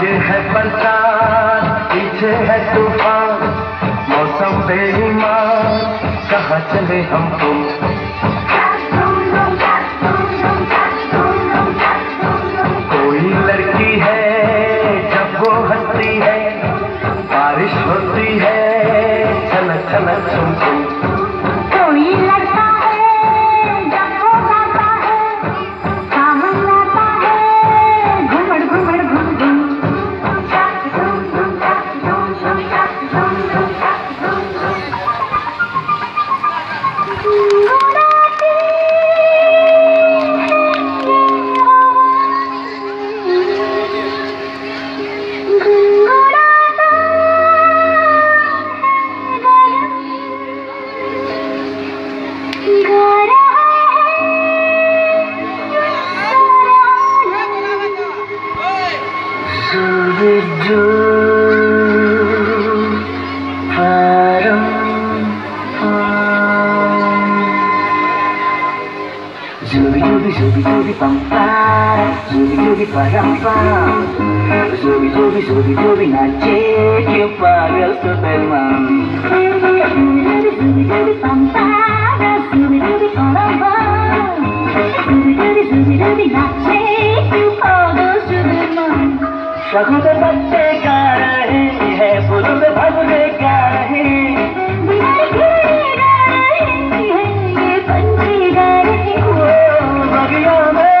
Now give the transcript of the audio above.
आगे है बरसात, पीछे है तूफ़ान, मौसम बेईमान कहाँ चले हम तुम? कोई लड़की है जब वो हंसती है, बारिश होती है छनक छनक छुम छुम Zubi zubi zubi zubi Zubi zubi Zubi zubi zubi Superman Zubi zubi zubi Zubi zubi Zubi zubi zubi Superman Shakuta patte हैं बुज़ुर्ग भगने गा रहे वो बगिया में